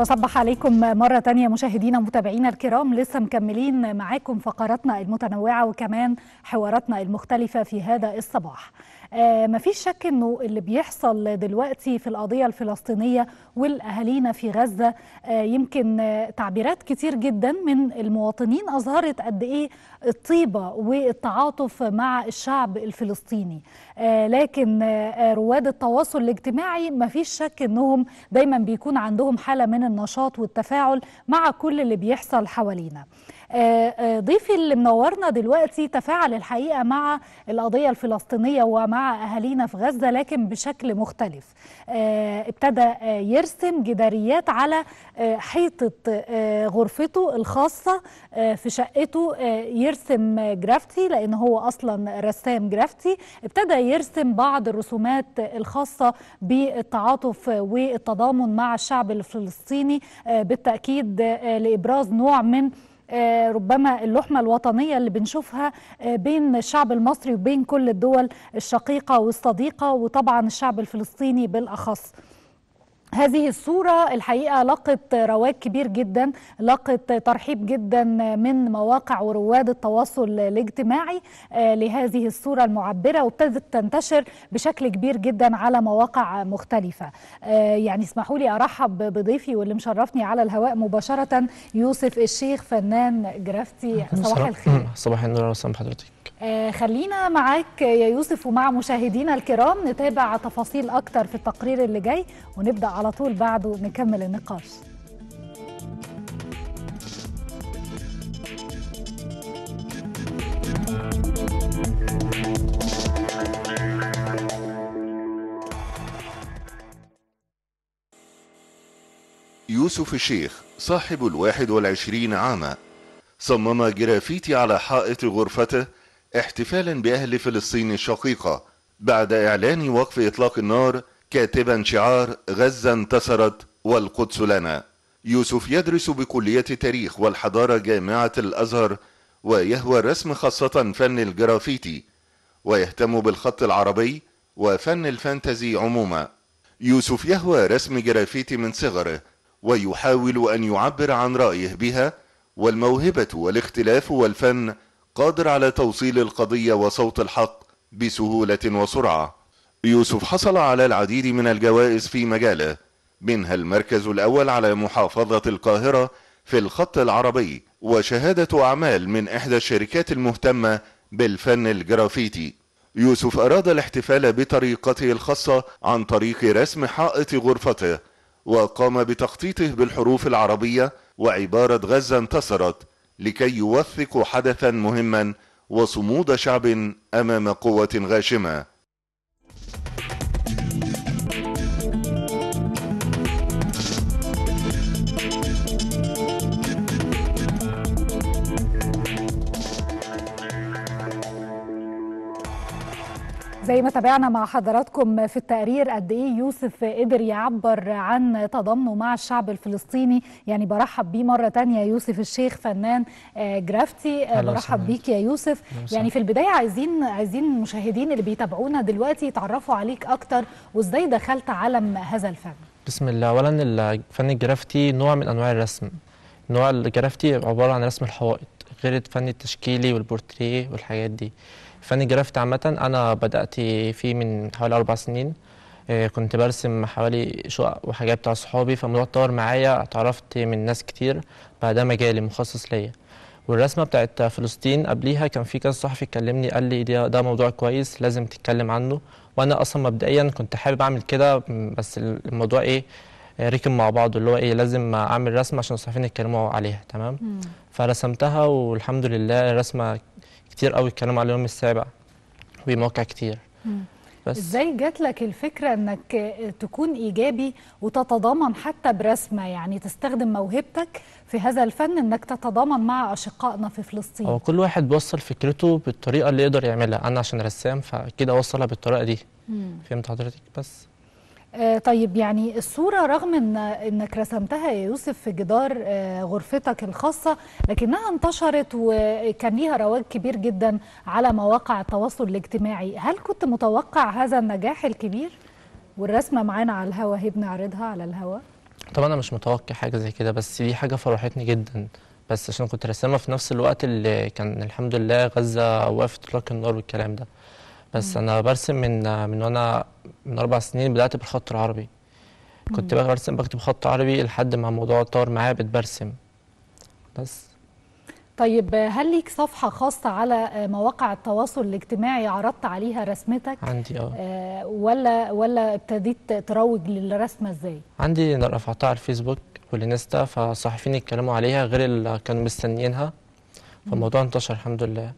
بصبح عليكم مرة تانية مشاهدينا متابعينا الكرام. لسه مكملين معاكم فقراتنا المتنوعة وكمان حواراتنا المختلفة في هذا الصباح. مفيش شك إنه اللي بيحصل دلوقتي في القضية الفلسطينية والأهالينا في غزة آه يمكن آه تعبيرات كتير جدا من المواطنين أظهرت قد إيه الطيبة والتعاطف مع الشعب الفلسطيني. آه لكن آه رواد التواصل الاجتماعي مفيش شك إنهم دايما بيكون عندهم حالة من النشاط والتفاعل مع كل اللي بيحصل حوالينا. ضيفي اللي منورنا دلوقتي تفاعل الحقيقة مع القضية الفلسطينية ومع أهالينا في غزة لكن بشكل مختلف. ابتدى يرسم جداريات على حيطة غرفته الخاصة في شقته يرسم جرافتي لأن هو أصلا رسام جرافتي. ابتدى يرسم بعض الرسومات الخاصة بالتعاطف والتضامن مع الشعب الفلسطيني بالتأكيد لإبراز نوع من ربما اللحمة الوطنية اللي بنشوفها بين الشعب المصري وبين كل الدول الشقيقة والصديقة وطبعا الشعب الفلسطيني بالأخص. هذه الصورة الحقيقة لقت رواج كبير جدا لقت ترحيب جدا من مواقع ورواد التواصل الاجتماعي لهذه الصورة المعبرة وابتدت تنتشر بشكل كبير جدا على مواقع مختلفة. يعني اسمحوا لي أرحب بضيفي واللي مشرفني على الهواء مباشرة يوسف الشيخ فنان جرافتي. صباح الخير. صباح النور وسام حضرتك. آه خلينا معاك يا يوسف ومع مشاهدينا الكرام نتابع تفاصيل أكتر في التقرير اللي جاي ونبدأ على طول بعده نكمل النقاش. يوسف الشيخ صاحب الواحد والعشرين عاما. صمم جرافيتي على حائط غرفته احتفالا بأهل فلسطين الشقيقة بعد إعلان وقف إطلاق النار كاتبا شعار غزة انتصرت والقدس لنا. يوسف يدرس بكلية التاريخ والحضارة جامعة الأزهر ويهوى الرسم خاصة فن الجرافيتي ويهتم بالخط العربي وفن ال fantasy عموما. يوسف يهوى رسم جرافيتي من صغره ويحاول أن يعبر عن رأيه بها والموهبة والاختلاف والفن قادر على توصيل القضية وصوت الحق بسهولة وسرعة. يوسف حصل على العديد من الجوائز في مجاله منها المركز الأول على محافظة القاهرة في الخط العربي وشهادة أعمال من إحدى الشركات المهتمة بالفن الجرافيتي. يوسف أراد الاحتفال بطريقته الخاصة عن طريق رسم حائط غرفته وقام بتخطيطه بالحروف العربية وعبارة غزة انتصرت لكي يوثق حدثا مهما وصمود شعب أمام قوة غاشمة. زي ما تابعنا مع حضراتكم في التقرير قد إيه يوسف قدر يعبر عن تضامنه مع الشعب الفلسطيني. يعني برحب بيه مرة تانية يوسف الشيخ فنان جرافتي. برحب بيك يا يوسف. يعني في البداية عايزين عايزين المشاهدين اللي بيتابعونا دلوقتي يتعرفوا عليك أكتر وإزاي دخلت عالم هذا الفن؟ بسم الله. اولا الفن الجرافتي نوع من أنواع الرسم. نوع الجرافتي عبارة عن رسم الحوائط غير الفن التشكيلي والبورتريه والحاجات دي. فن الجرافيتي عامة أنا بدأت فيه من حوالي أربع سنين. كنت برسم حوالي شقق وحاجات بتاع صحابي فالموضوع اتطور معايا اتعرفت من ناس كتير بقى ده مجالي مخصص ليا. والرسمة بتاعت فلسطين قبليها كان في كذا صحفي كلمني قال لي ده, ده موضوع كويس لازم تتكلم عنه. وأنا أصلا مبدئيا كنت حابب أعمل كده بس الموضوع إيه ركب مع بعض اللي هو إيه لازم أعمل رسمة عشان الصحفيين يتكلموا عليها تمام؟ مم. فرسمتها والحمد لله الرسمة كتير قوي اتكلموا على اليوم السابع ومواقع كتير. مم. بس إزاي جات لك الفكرة إنك تكون إيجابي وتتضامن حتى برسمة؟ يعني تستخدم موهبتك في هذا الفن إنك تتضامن مع أشقائنا في فلسطين. هو كل واحد بيوصل فكرته بالطريقة اللي يقدر يعملها. أنا عشان رسام فأكيد أوصلها بالطريقة دي. مم. فهمت حضرتك؟ بس. طيب يعني الصورة رغم إن إنك رسمتها يا يوسف في جدار آه غرفتك الخاصة لكنها انتشرت وكان ليها رواج كبير جدا على مواقع التواصل الاجتماعي، هل كنت متوقع هذا النجاح الكبير؟ والرسمة معانا على الهوا هي بنعرضها على الهوا؟ طبعا أنا مش متوقع حاجة زي كده بس دي حاجة فرحتني جدا بس عشان كنت راسمها في نفس الوقت اللي كان الحمد لله غزة وقفت اطلاق النار والكلام ده بس أنا برسم من من وأنا من أربع سنين بدأت بالخط العربي. كنت برسم بكتب خط عربي لحد ما الموضوع اتطور معايا بقيت برسم بس. طيب هل ليك صفحة خاصة على مواقع التواصل الاجتماعي عرضت عليها رسمتك؟ عندي آه. آه، ولا ولا ابتديت تروج للرسمة إزاي؟ عندي أنا رفعتها على الفيسبوك والإنستا فصحفيين اتكلموا عليها غير اللي كانوا مستنيينها. فالموضوع انتشر الحمد لله.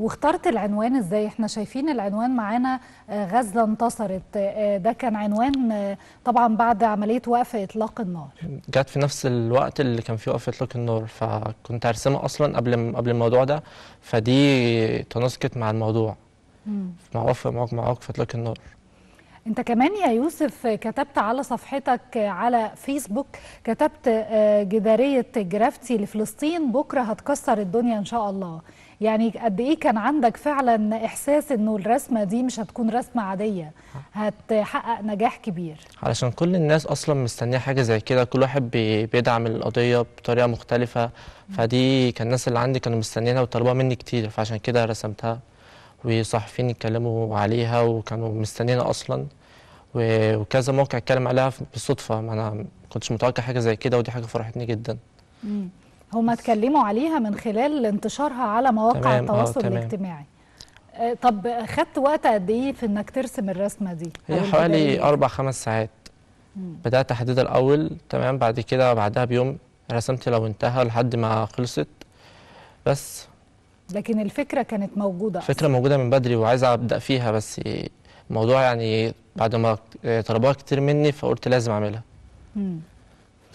واخترت العنوان إزاي؟ إحنا شايفين العنوان معانا آه، غزة انتصرت. آه، ده كان عنوان آه، طبعا بعد عملية وقف إطلاق النار. جت في نفس الوقت اللي كان فيه وقفة إطلاق النار فكنت هرسمها أصلا قبل قبل الموضوع ده فدي تناسقت مع الموضوع. مع وقف مع وقف إطلاق النار. انت كمان يا يوسف كتبت على صفحتك على فيسبوك كتبت آه، جدارية جرافتي لفلسطين بكرة هتكسر الدنيا إن شاء الله. يعني قد إيه كان عندك فعلا إحساس إنه الرسمة دي مش هتكون رسمة عادية؟ هتحقق نجاح كبير. علشان كل الناس أصلا مستنية حاجة زي كده كل واحد بي- بيدعم القضية بطريقة مختلفة. فدي كان الناس اللي عندي كانوا مستنيينها وطلبوها مني كتير فعشان كده رسمتها وصحفيين اتكلموا عليها وكانوا مستنيينها أصلا. و- وكذا موقع اتكلم عليها بالصدفة. ما ما كنتش متوقع حاجة زي كده ودي حاجة فرحتني جدا. هما اتكلموا عليها من خلال انتشارها على مواقع تمام، آه، التواصل تمام. الاجتماعي. آه، طب خدت وقت قد إيه في إنك ترسم الرسمة دي؟ هي حوالي؟ أربع خمس ساعات. بدأت أحددها الأول تمام بعد كده بعدها بيوم رسمت لو انتهى لحد ما خلصت. بس. لكن الفكرة كانت موجودة فكرة موجودة من بدري وعايز أبدأ فيها بس الموضوع يعني بعد ما طلبوها كتير مني فقلت لازم أعملها. مم.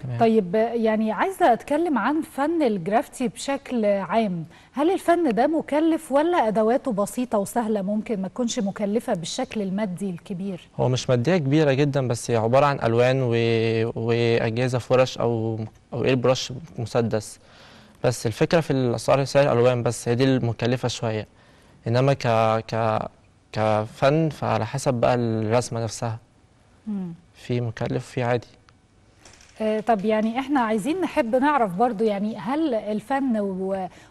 تمام. طيب يعني عايزة أتكلم عن فن الجرافتي بشكل عام. هل الفن ده مكلف ولا أدواته بسيطة وسهلة ممكن ما تكونش مكلفة بالشكل المادي الكبير؟ هو مش مادية كبيرة جدا بس هي عبارة عن ألوان و... وأجهزة فرش أو أو إير برش مسدس. بس الفكرة في الأسعار سعر الألوان بس هي دي المكلفة شوية. إنما ك... ك... كفن فعلى حسب بقى الرسمة نفسها. مم. في مكلف في عادي. طب يعني إحنا عايزين نحب نعرف برضو يعني هل الفن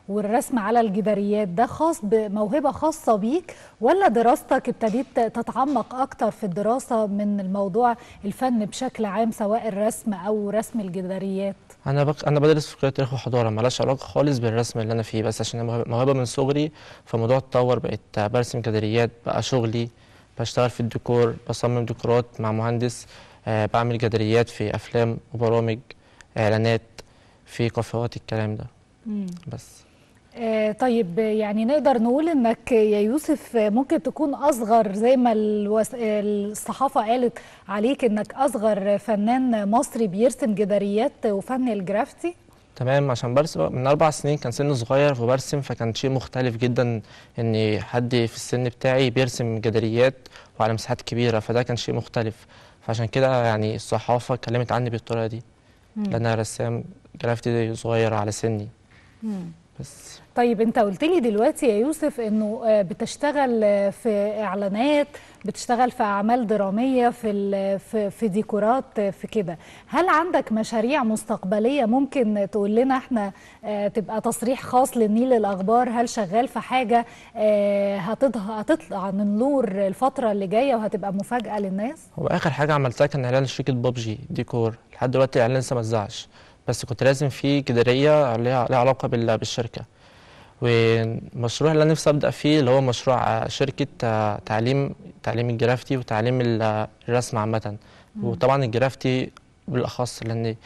والرسم على الجداريات ده خاص بموهبة خاصة بيك ولا دراستك ابتديت تتعمق أكتر في الدراسة من الموضوع الفن بشكل عام سواء الرسم أو رسم الجداريات؟ أنا بك... أنا بدرس في كليه تاريخ وحضارة مالهاش علاقة خالص بالرسم اللي أنا فيه بس عشان موهبه من صغري فالموضوع اتطور بقيت برسم جداريات بقى شغلي بشتغل في الديكور بصمم ديكورات مع مهندس آه بعمل جداريات في أفلام وبرامج إعلانات في كافيهات الكلام ده. بس. آه، طيب يعني نقدر نقول إنك يا يوسف ممكن تكون أصغر زي ما الوس... الصحافة قالت عليك إنك أصغر فنان مصري بيرسم جداريات وفن الجرافتي؟ تمام عشان برسم من أربع سنين كان سن صغير وبرسم فكان شيء مختلف جدا ان حد في السن بتاعي بيرسم جداريات وعلى مساحات كبيرة فده كان شيء مختلف. فعشان كده يعني الصحافة اتكلمت عني بالطريقة دي. لأن أنا رسام جرافتي صغير على سني. بس. طيب انت قلت لي دلوقتي يا يوسف انه آه، بتشتغل آه، في إعلانات بتشتغل في أعمال درامية في في, في ديكورات آه، في كده. هل عندك مشاريع مستقبلية ممكن تقول لنا إحنا تبقى تصريح خاص للنيل الأخبار؟ هل شغال في حاجة هتض- هتطلع من النور الفترة اللي جاية وهتبقى مفاجأة للناس؟ هو آخر حاجة عملتها كان إعلان شركة بابجي ديكور. لحد دلوقتي الإعلان لسه ما بس كنت لازم فيه جدارية ليها علاقة بال- بالشركة. والمشروع اللي أنا نفسي أبدأ فيه اللي هو مشروع آه، شركة آه، تعليم تعليم الجرافتي وتعليم ال- الرسم عامة. وطبعا الجرافتي بالأخص لأن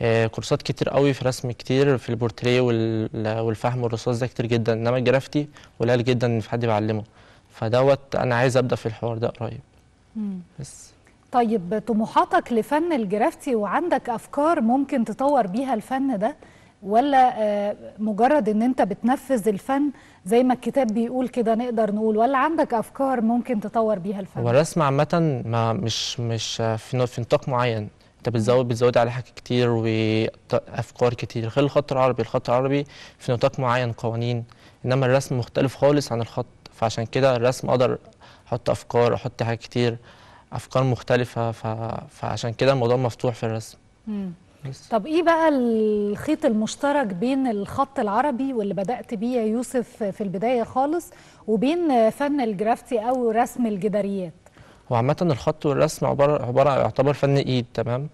آه، كورسات كتير قوي في رسم كتير في البورتريه وال- والفحم والرصاص ده كتير جدا. إنما الجرافتي قليل جدا إن في حد بيعلمه فدوت أنا عايز أبدأ في الحوار ده قريب. بس. طيب طموحاتك لفن الجرافتي وعندك أفكار ممكن تطور بيها الفن ده؟ ولا آه، مجرد إن أنت بتنفذ الفن زي ما الكتاب بيقول كده نقدر نقول ولا عندك أفكار ممكن تطور بيها هو الفن الرسم عامة ما مش مش في نو- في نطاق معين. أنت بتزود بتزود عليه حاجات كتير وأفكار كتير. غير الخط العربي الخط العربي في نطاق معين قوانين. إنما الرسم مختلف خالص عن الخط. فعشان كده الرسم أقدر أحط أفكار أحط حاجات كتير. أفكار مختلفة ف... فعشان كده الموضوع مفتوح في الرسم. مم. بس. طب إيه بقى الخيط المشترك بين الخط العربي واللي بدأت بيه يا يوسف في البداية خالص وبين فن الجرافتي أو رسم الجداريات؟ هو عامة الخط والرسم عبارة عبارة يعتبر فن إيد تمام؟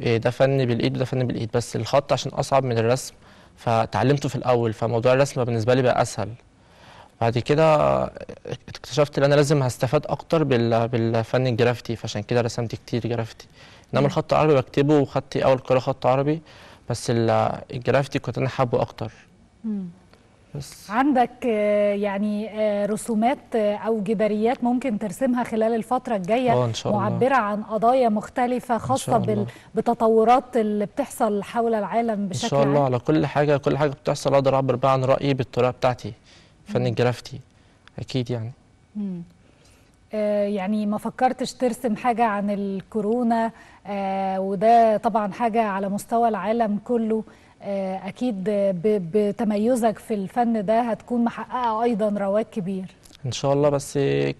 إيه ده فن بالإيد وده فن بالإيد بس الخط عشان أصعب من الرسم فتعلمته في الأول فموضوع الرسم بالنسبة لي بقى أسهل. بعد كده اكتشفت إن أنا لازم هستفاد أكتر بال... بالفن الجرافتي فعشان كده رسمت كتير جرافتي إنما. الخط العربي بكتبه وخدت أول القاهرة خط عربي بس ال- الجرافتي كنت أنا حابه أكتر. بس. عندك آه، يعني آه، رسومات آه، أو جداريات ممكن ترسمها خلال الفترة الجاية؟ آه إن شاء الله. معبرة عن قضايا شاء الله. بال- بتطورات اللي بتحصل حول العالم إن بشكل شاء الله عام. على كل حاجة كل حاجة بتحصل أقدر أعبر بقى عن رأيي بالطريقة بتاعتي. فن مم. الجرافتي أكيد يعني. مم. آه، يعني ما فكرتش ترسم حاجة عن الكورونا آه، وده طبعا حاجة على مستوى العالم كله. آه، أكيد بتميزك في الفن ده هتكون محققة أيضا رواج كبير. إن شاء الله بس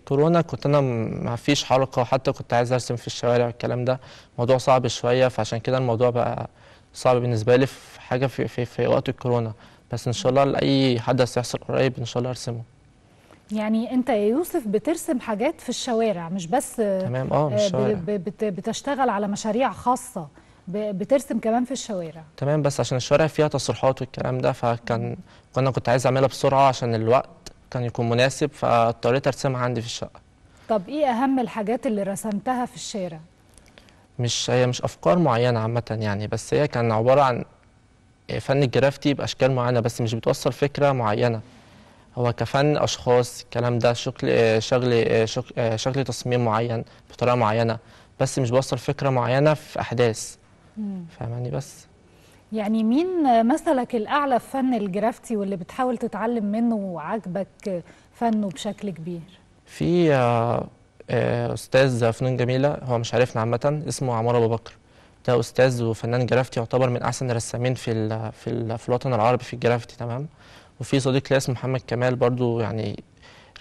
كورونا كنت أنا م- ما فيش حركة حتى كنت عايز أرسم في الشوارع والكلام ده. موضوع صعب شوية فعشان كده الموضوع بقى صعب بالنسبة لي في حاجة في في, في وقت الكورونا. بس إن شاء الله لأي حدث يحصل قريب إن شاء الله أرسمه. يعني أنت يا يوسف بترسم حاجات في الشوارع مش بس تمام. آه مش آه، بتشتغل على مشاريع خاصة ب- بترسم كمان في الشوارع. تمام. بس عشان الشوارع فيها تصريحات والكلام ده فكان كنا كنت عايز أعملها بسرعة عشان الوقت كان يكون مناسب فاضطريت أرسمها عندي في الشقة. طب إيه أهم الحاجات اللي رسمتها في الشارع؟ مش هي مش أفكار معينة عامة يعني بس هي كان عبارة عن فن الجرافتي باشكال معينة بس مش بتوصل فكرة معينة هو كفن أشخاص الكلام ده شكل شغل شك- شكل تصميم معين بطريقة معينة بس مش بوصل فكرة معينة في أحداث. فاهماني بس يعني مين مثلك الأعلى في فن الجرافتي واللي بتحاول تتعلم منه وعاجبك فنه بشكل كبير؟ في آه، آه، أستاذ فنون جميلة هو مش عارفنا عامة اسمه عمار أبو بكر ده أستاذ وفنان جرافتي يعتبر من أحسن الرسامين في ال في ال في الوطن العربي في الجرافتي تمام؟ وفي صديق لي اسمه محمد كمال برضو يعني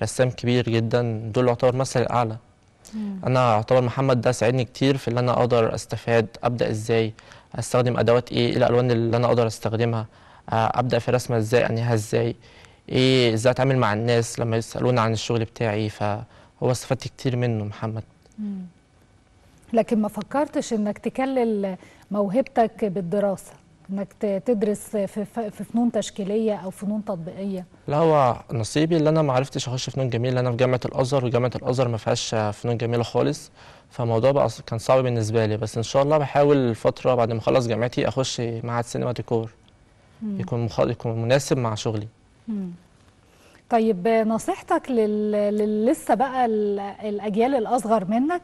رسام كبير جدا دول يعتبر مثل الأعلى. أنا اعتبر محمد ده ساعدني كتير في إن أنا أقدر أستفاد أبدأ إزاي أستخدم أدوات إيه إيه الألوان اللي أنا أقدر أستخدمها أبدأ في الرسمه إزاي أنهيها إزاي إيه إزاي أتعامل مع الناس لما يسالوني عن الشغل بتاعي. فهو استفدت كتير منه محمد. مم. لكن ما فكرتش إنك تكلل موهبتك بالدراسة إنك تدرس في في- فنون تشكيلية أو فنون تطبيقية لا هو نصيبي اللي أنا ما عرفتش أخش فنون جميله أنا في جامعة الأزهر وجامعة الأزهر ما فيهاش فنون جميلة خالص فالموضوع بقى كان صعب بالنسبة لي بس إن شاء الله بحاول الفترة بعد ما أخلص جامعتي أخش معهد سينما ديكور مم. يكون مخ... يكون مناسب مع شغلي مم. طيب نصيحتك لل... لل- لسه بقى ال- الأجيال الأصغر منك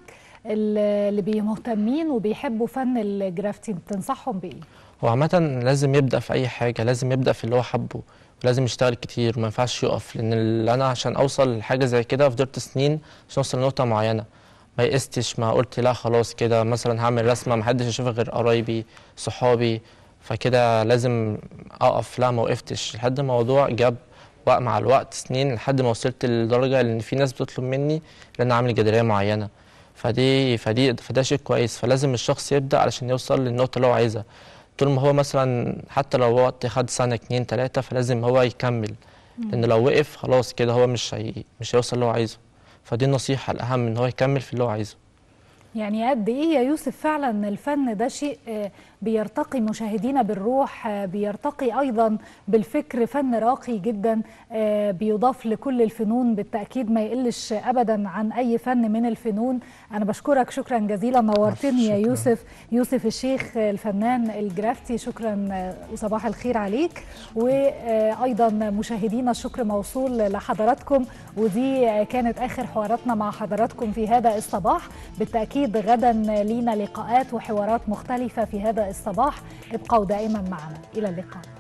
اللي بي- مهتمين وبيحبوا فن الجرافتي بتنصحهم بإيه؟ هو عامة لازم يبدأ في أي حاجة لازم يبدأ في اللي هو حبه ولازم يشتغل كتير وما ينفعش يقف لأن اللي أنا عشان أوصل لحاجة زي كده فضلت سنين عشان أوصل لنقطة معينة. ما يئستش ما قلت لا خلاص كده مثلا هعمل رسمة محدش يشوفها غير قرايبي صحابي فكده لازم أقف. لا ما وقفتش. لحد ما الموضوع جاب وق- مع الوقت سنين لحد ما وصلت لدرجة إن في ناس بتطلب مني إن أنا أعمل جدارية معينة. فدي فدي فده شيء كويس. فلازم الشخص يبدأ علشان يوصل للنقطة اللي هو عايزها. طول ما هو مثلا حتى لو وقت خد سنة اتنين تلاتة فلازم هو يكمل. لأن لو وقف خلاص كده هو مش هي... مش هيوصل اللي هو عايزه. فدي النصيحة الأهم إن هو يكمل في اللي هو عايزه. يعني قد إيه يا يوسف فعلا الفن ده شيء آه، بيرتقي مشاهدينا بالروح آه، بيرتقي أيضا بالفكر فن راقي جدا آه، بيضاف لكل الفنون بالتأكيد ما يقلش ابدا عن أي فن من الفنون. أنا بشكرك شكرا جزيلا نورتني يا. يوسف. يوسف الشيخ الفنان الجرافتي شكرا وصباح الخير عليك. وأيضا مشاهدينا الشكر موصول لحضراتكم. ودي كانت آخر حواراتنا مع حضراتكم في هذا الصباح. بالتأكيد غدا لينا لقاءات وحوارات مختلفة في هذا الصباح. ابقوا دائما معنا. إلى اللقاء.